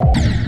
you